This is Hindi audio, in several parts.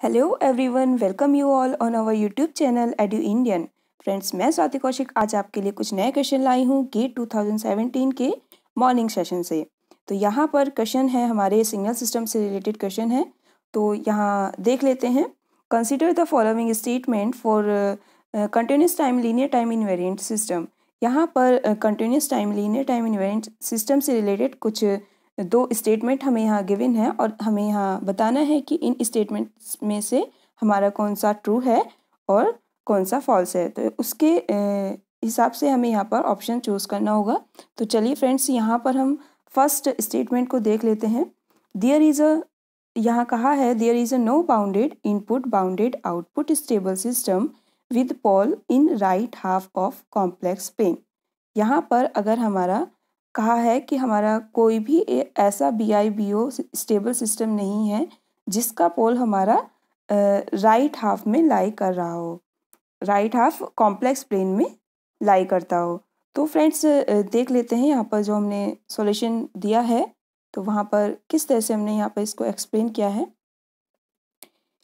Hello everyone welcome you all on our YouTube channel Edu Indian friends मैं स्वाति कौशिक आज आपके लिए कुछ नए क्वेश्चन लाई हूँ गेट 2017 के मॉर्निंग सेशन से। तो यहाँ पर क्वेश्चन है, हमारे सिग्नल सिस्टम से रिलेटेड क्वेश्चन है। तो यहाँ देख लेते हैं। Consider the following statement for continuous time linear time invariant system यहाँ पर continuous time linear time invariant system से रिलेटेड कुछ दो स्टेटमेंट हमें यहाँ गिवन है और हमें यहाँ बताना है कि इन स्टेटमेंट्स में से हमारा कौन सा ट्रू है और कौन सा फॉल्स है। तो उसके हिसाब से हमें यहाँ पर ऑप्शन चूज़ करना होगा। तो चलिए फ्रेंड्स यहाँ पर हम फ़र्स्ट स्टेटमेंट को देख लेते हैं। दियर इज़ अ यहाँ कहा है there is a no bounded input bounded output stable system with pole in right half of complex plane यहाँ पर अगर हमारा कहा है कि हमारा कोई भी ऐसा B I B O stable system नहीं है, जिसका पोल हमारा राइट हाफ़ में लाई कर रहा हो। राइट हाफ़ कॉम्प्लेक्स प्लेन में लाई करता हो। तो फ्रेंड्स देख लेते हैं यहाँ पर जो हमने सॉल्यूशन दिया है। तो वहाँ पर किस तरह से हमने यहाँ पर इसको एक्सप्लेन किया है।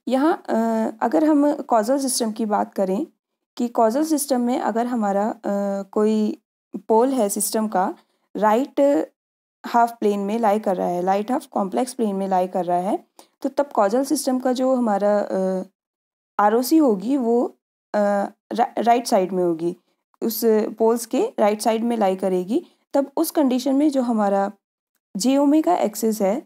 यहाँ अगर हम कॉजल सिस्टम की बात करें, कि कॉजल सिस्टम में अगर हमारा कोई पोल है सिस्टम का राइट हाफ़ प्लेन में लाई कर रहा है लाइट हाफ़ कॉम्प्लेक्स प्लेन में लाई कर रहा है तो तब कॉजल सिस्टम का जो हमारा आरओसी होगी वो राइट साइड में होगी। उस पोल्स के राइट साइड में लाई करेगी, तब उस कंडीशन में जो हमारा जे का एक्सेस है,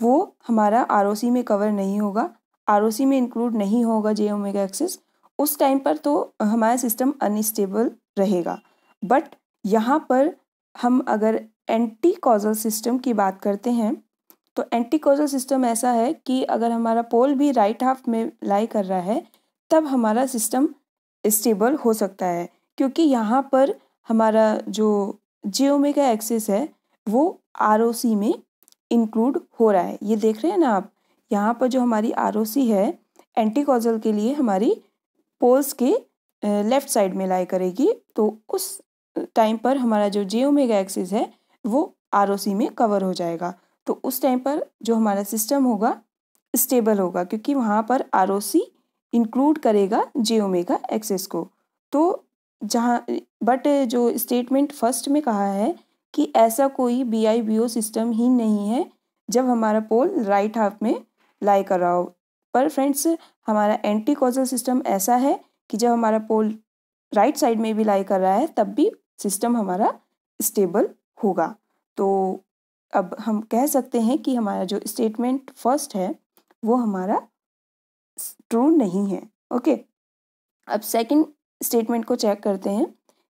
वो हमारा आरओसी में कवर नहीं होगा। आरओसी में इंक्लूड नहीं होगा जे का एक्सेस उस टाइम पर तो हमारा सिस्टम अनस्टेबल रहेगा। बट यहाँ पर हम अगर एंटी कॉजल सिस्टम की बात करते हैं तो एंटी कॉजल सिस्टम ऐसा है कि अगर हमारा पोल भी राइट हाफ़ में लाई कर रहा है, तब हमारा सिस्टम स्टेबल हो सकता है। क्योंकि यहाँ पर हमारा जो जियोमे का एक्सेस है, वो आरओसी में इंक्लूड हो रहा है। ये देख रहे हैं ना आप? यहाँ पर जो हमारी आरओसी है एंटी कॉजल के लिए हमारी पोल्स के लेफ़्ट साइड में लाई करेगी तो उस टाइम पर हमारा जो जे ओमेगा एक्सिस है, वो आरओसी में कवर हो जाएगा। तो उस टाइम पर जो हमारा सिस्टम होगा स्टेबल होगा, क्योंकि वहाँ पर आरओसी इंक्लूड करेगा जे ओमेगा एक्सेस को। तो जहाँ बट जो स्टेटमेंट फ़र्स्ट में कहा है कि ऐसा कोई B I B O system ही नहीं है, जब हमारा पोल राइट हाफ़ में लाई कर रहा हो। पर फ्रेंड्स हमारा एंटी कॉजल सिस्टम ऐसा है कि जब हमारा पोल राइट साइड में भी लाई कर रहा है, तब भी सिस्टम हमारा स्टेबल होगा। तो अब हम कह सकते हैं कि हमारा जो स्टेटमेंट फ़र्स्ट है, वो हमारा ट्रू नहीं है, ओके? अब सेकंड स्टेटमेंट को चेक करते हैं।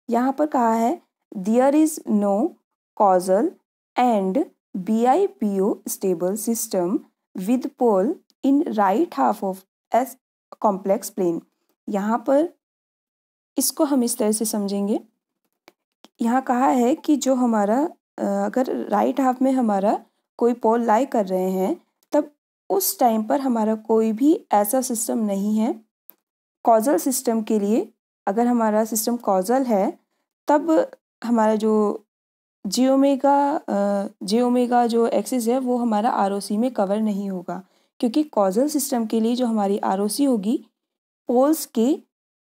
यहाँ पर कहा है there is no causal and B I P O stable system with pole in right half of S complex plane यहाँ पर इसको हम इस तरह से समझेंगे। यहाँ कहा है कि जो हमारा अगर राइट हाफ़ में हमारा कोई पोल लाई कर रहे हैं, तब उस टाइम पर हमारा कोई भी ऐसा सिस्टम नहीं है। कॉजल सिस्टम के लिए अगर हमारा सिस्टम कॉजल है, तब हमारा जो जियोमेगा जियोमेगा जो एक्सिस है, वो हमारा आरओसी में कवर नहीं होगा। क्योंकि कॉजल सिस्टम के लिए जो हमारी आरओसी होगी पोल्स के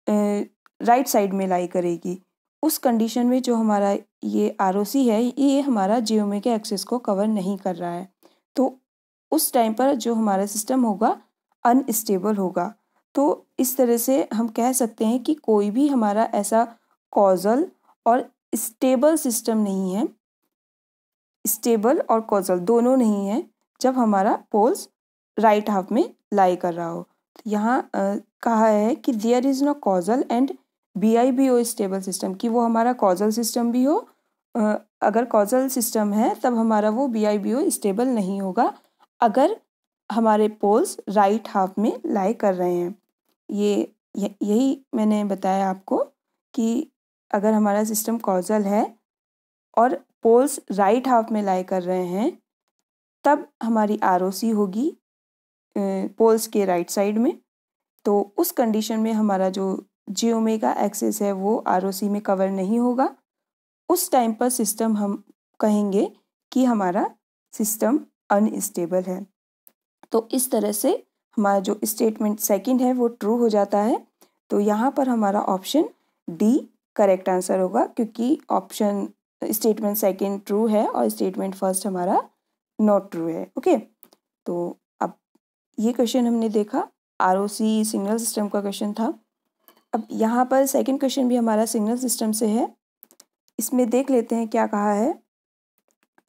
राइट साइड में लाई करेगी। उस कंडीशन में जो हमारा ये आरओसी है, ये हमारा जियोमे के एक्सेस को कवर नहीं कर रहा है। तो उस टाइम पर जो हमारा सिस्टम होगा अनस्टेबल होगा। तो इस तरह से हम कह सकते हैं कि कोई भी हमारा ऐसा कॉजल और स्टेबल सिस्टम नहीं है। स्टेबल और कॉजल दोनों नहीं है, जब हमारा पोल्स राइट हाफ़ में लाई कर रहा हो। तो यहाँ कहा है कि there is no causal and B I B O stable system कि, वो हमारा कॉजल सिस्टम भी हो अगर कॉजल सिस्टम है, तब हमारा वो B I B O stable नहीं होगा, अगर हमारे पोल्स राइट हाफ़ में लाई कर रहे हैं। ये यही मैंने बताया आपको कि अगर हमारा सिस्टम कॉजल है और पोल्स राइट हाफ़ में लाई कर रहे हैं, तब हमारी आर होगी पोल्स के राइट साइड में तो उस कंडीशन में हमारा जो जी ओमेगा एक्सेस है, वो आरओसी में कवर नहीं होगा। उस टाइम पर सिस्टम हम कहेंगे कि हमारा सिस्टम अनस्टेबल है। तो इस तरह से हमारा जो स्टेटमेंट सेकंड है, वो ट्रू हो जाता है। तो यहाँ पर हमारा ऑप्शन डी करेक्ट आंसर होगा, क्योंकि ऑप्शन स्टेटमेंट सेकंड ट्रू है और स्टेटमेंट फ़र्स्ट हमारा नॉट ट्रू है। ओके तो अब ये क्वेश्चन हमने देखा। आरओसी सिग्नल सिस्टम का क्वेश्चन था। अब यहाँ पर सेकंड क्वेश्चन भी हमारा सिग्नल सिस्टम से है। इसमें देख लेते हैं क्या कहा है।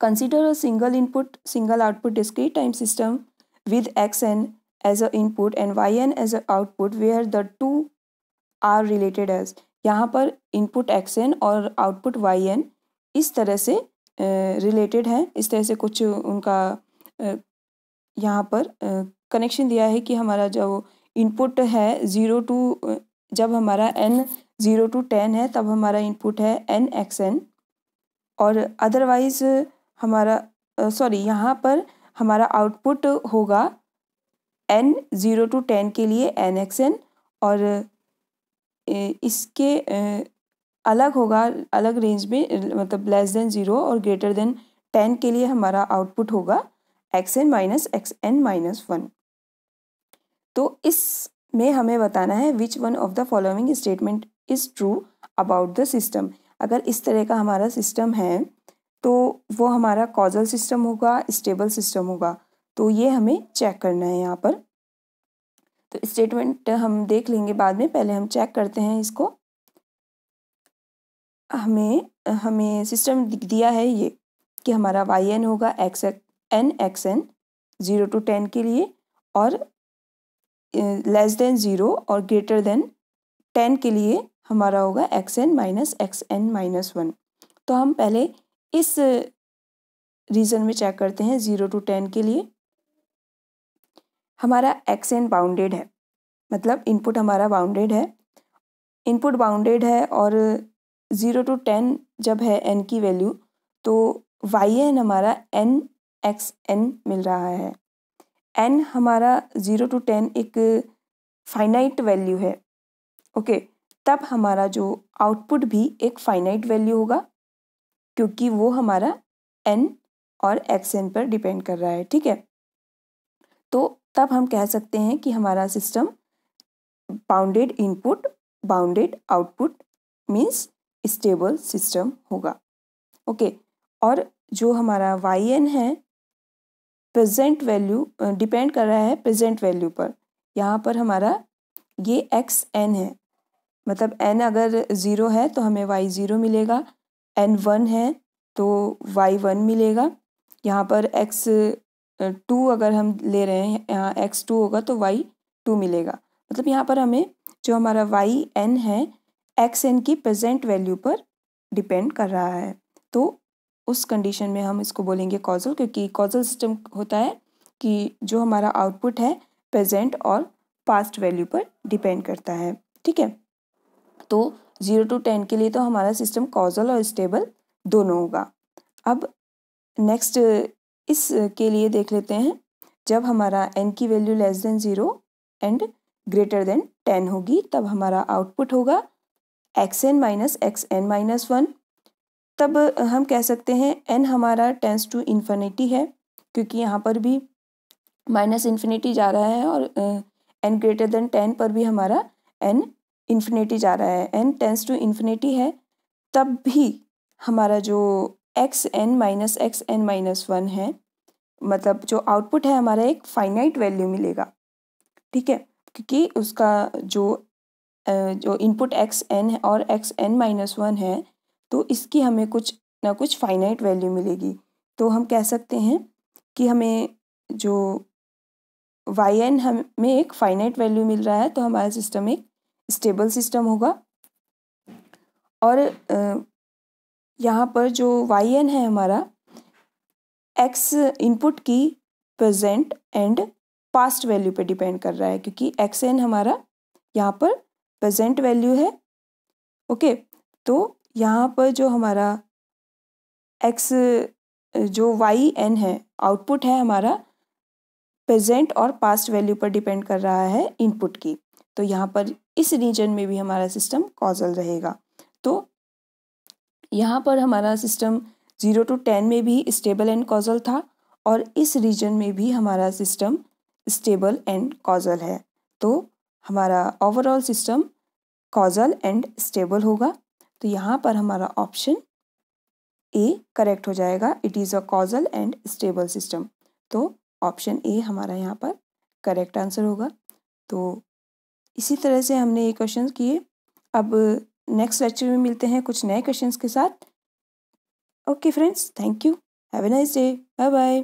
Consider a single input single output discrete time system with x n as a input and y n as a output where the two are related as यहाँ पर इनपुट एक्स एन और आउटपुट वाई एन इस तरह से रिलेटेड हैं। इस तरह से कुछ उनका यहाँ पर कनेक्शन दिया है कि हमारा जो इनपुट है ज़ीरो टू जब हमारा एन ज़ीरो टू टेन है, तब हमारा इनपुट है एन एक्स एन और अदरवाइज़ हमारा सॉरी यहाँ पर हमारा आउटपुट होगा एन ज़ीरो टू टेन के लिए एन एक्स एन और इसके अलग होगा, अलग रेंज में मतलब लेस देन ज़ीरो और ग्रेटर देन टेन के लिए हमारा आउटपुट होगा x n minus x n minus one तो इसमें हमें बताना है which one of the following statement is true about the system अगर इस तरह का हमारा सिस्टम है तो वो हमारा कॉजल सिस्टम होगा स्टेबल सिस्टम होगा। तो ये हमें चेक करना है यहाँ पर। तो स्टेटमेंट हम देख लेंगे बाद में, पहले हम चेक करते हैं इसको। हमें हमें सिस्टम दिया है ये, कि हमारा वाई एन होगा x n x n zero to ten के लिए, और लेस देन ज़ीरो और ग्रेटर देन टेन के लिए हमारा होगा x n minus x n minus one तो हम पहले इस रीज़न में चेक करते हैं ज़ीरो टू टेन के लिए। हमारा एक्स एन बाउंडेड है मतलब इनपुट हमारा बाउंडेड है। इनपुट बाउंडेड है और ज़ीरो टू टेन जब है एन की वैल्यू तो वाई एन हमारा एन एक्स एन मिल रहा है। एन हमारा ज़ीरो टू टेन एक फाइनाइट वैल्यू है ओके तब हमारा जो आउटपुट भी एक फाइनाइट वैल्यू होगा, क्योंकि वो हमारा एन और एक्स एन पर डिपेंड कर रहा है, ठीक है? तो तब हम कह सकते हैं कि हमारा system bounded input bounded output means stable system होगा ओके और जो हमारा वाई एन है प्रेजेंट वैल्यू डिपेंड कर रहा है प्रेजेंट वैल्यू पर। यहाँ पर हमारा ये एक्स एन है। मतलब एन अगर ज़ीरो है तो हमें वाई ज़ीरो मिलेगा एन वन है तो वाई वन मिलेगा। यहाँ पर एक्स टू अगर हम ले रहे हैं, यहाँ एक्स टू होगा तो वाई टू मिलेगा। मतलब यहाँ पर हमें जो हमारा वाई एन है एक्स एन की प्रेजेंट वैल्यू पर डिपेंड कर रहा है। तो उस कंडीशन में हम इसको बोलेंगे कॉजल क्योंकि कॉजल सिस्टम होता है कि जो हमारा आउटपुट है प्रेजेंट और पास्ट वैल्यू पर डिपेंड करता है। ठीक है? तो ज़ीरो टू टेन के लिए तो हमारा सिस्टम कॉजल और स्टेबल दोनों होगा। अब नेक्स्ट इस के लिए देख लेते हैं। जब हमारा एन की value less than zero and greater than ten होगी, तब हमारा आउटपुट होगा x n minus x n minus one तब हम कह सकते हैं एन हमारा टेंस टू इन्फिनिटी है, क्योंकि यहाँ पर भी माइनस इन्फिनिटी जा रहा है और एन ग्रेटर देन टेन पर भी हमारा एन इन्फिनिटी जा रहा है। एन टेंस टू इन्फिनिटी है, तब भी हमारा जो x n minus x n minus one है मतलब जो आउटपुट है हमारा एक फाइनाइट वैल्यू मिलेगा, ठीक है? क्योंकि उसका जो जो इनपुट एक्स एन और एक्स एन माइनस वन है तो इसकी हमें कुछ ना कुछ फाइनाइट वैल्यू मिलेगी। तो हम कह सकते हैं कि हमें जो वाई एन हमें एक फाइनाइट वैल्यू मिल रहा है तो हमारा सिस्टम एक स्टेबल सिस्टम होगा। और यहाँ पर जो वाई एन है हमारा एक्स इनपुट की प्रेजेंट एंड पास्ट वैल्यू पे डिपेंड कर रहा है, क्योंकि एक्स एन हमारा यहाँ पर प्रेजेंट वैल्यू है। ओके तो यहाँ पर जो हमारा एक्स जो वाई एन है आउटपुट है हमारा प्रेजेंट और पास्ट वैल्यू पर डिपेंड कर रहा है इनपुट की। तो यहाँ पर इस रीजन में भी हमारा सिस्टम कॉजल रहेगा। तो यहाँ पर हमारा सिस्टम ज़ीरो टू टेन में भी स्टेबल एंड कॉजल था और इस रीजन में भी हमारा सिस्टम स्टेबल एंड कॉजल है। तो हमारा overall system causal and stable होगा। तो यहाँ पर हमारा ऑप्शन ए करेक्ट हो जाएगा। It is a causal and stable system तो ऑप्शन ए हमारा यहाँ पर करेक्ट आंसर होगा। तो इसी तरह से हमने ये क्वेश्चन किए। अब नेक्स्ट लेक्चर में मिलते हैं कुछ नए क्वेश्चंस के साथ। Okay friends thank you have a nice day bye bye